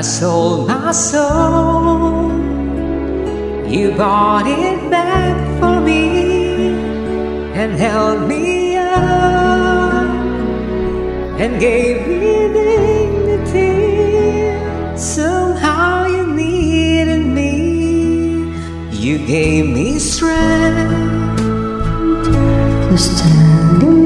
I sold my soul. You bought it back for me and held me up and gave me dignity. Somehow you needed me. You gave me strength. To stand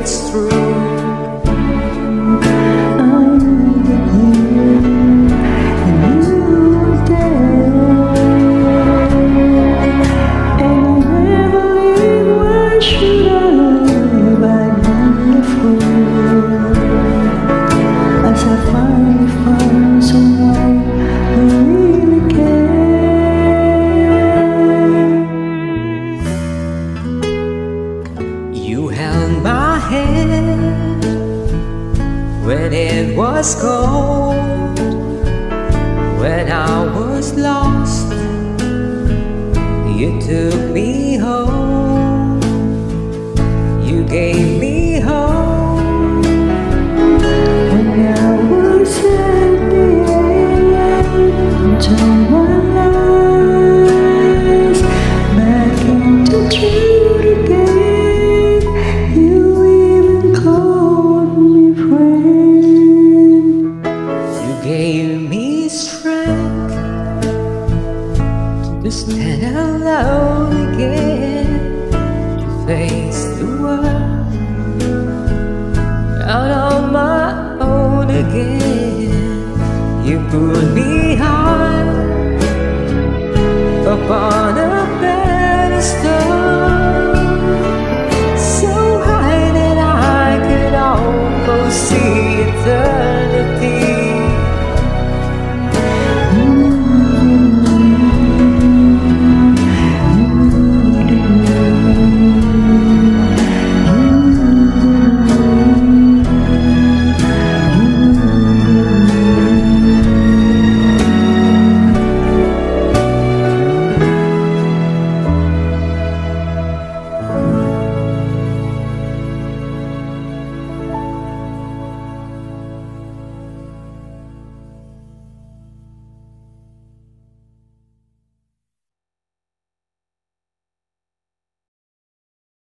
it's true. You held my hand when it was cold, when I was lost. You took me home, you gave stand alone again, to face the world out on my own again. You put me high upon